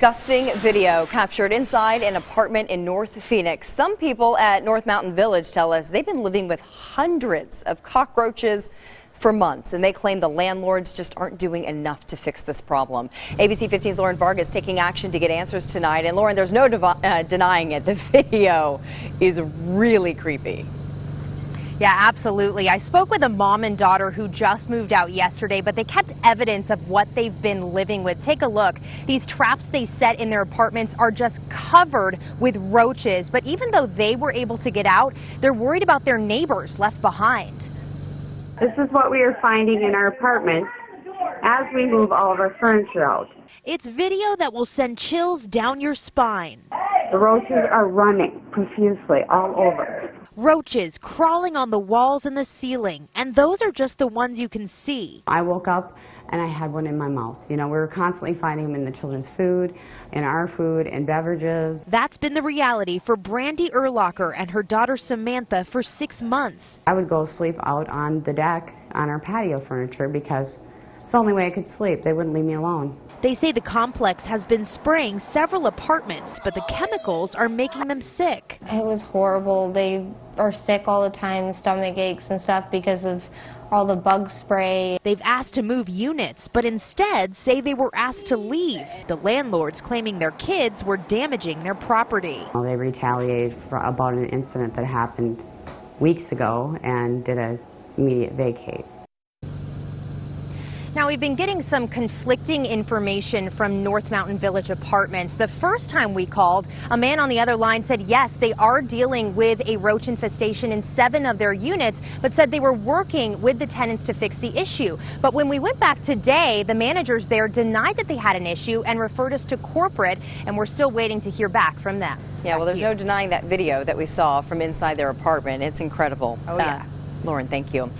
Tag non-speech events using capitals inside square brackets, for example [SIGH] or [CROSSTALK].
disgusting video captured inside an apartment in North Phoenix. Some people at North Mountain Village tell us they've been living with hundreds of cockroaches for months, and they claim the landlords just aren't doing enough to fix this problem. ABC 15's Lauren Vargas taking action to get answers tonight. And Lauren, there's no uh, denying it. The [LAUGHS] video is really creepy. Yeah, absolutely. I spoke with a mom and daughter who just moved out yesterday, but they kept evidence of what they've been living with. Take a look. These traps they set in their apartments are just covered with roaches. But even though they were able to get out, they're worried about their neighbors left behind. This is what we are finding in our apartments as we move all of our furniture out. It's video that will send chills down your spine. The roaches are running profusely all over. Roaches crawling on the walls and the ceiling, and those are just the ones you can see. I woke up and I had one in my mouth. You know, we were constantly finding them in the children's food, in our food, and beverages. That's been the reality for Brandy Erlocker and her daughter Samantha for six months. I would go sleep out on the deck on our patio furniture because it's the only way I could sleep. They wouldn't leave me alone. They say the complex has been spraying several apartments, but the chemicals are making them sick. It was horrible. They are sick all the time, stomach aches and stuff because of all the bug spray. They've asked to move units, but instead say they were asked to leave. The landlords claiming their kids were damaging their property. Well, they retaliated about an incident that happened weeks ago and did an immediate vacate. Now, we've been getting some conflicting information from North Mountain Village Apartments. The first time we called, a man on the other line said yes, they are dealing with a roach infestation in seven of their units, but said they were working with the tenants to fix the issue. But when we went back today, the managers there denied that they had an issue and referred us to corporate, and we're still waiting to hear back from them. Yeah, back well, there's no denying that video that we saw from inside their apartment. It's incredible. Oh, yeah. Uh, Lauren, thank you.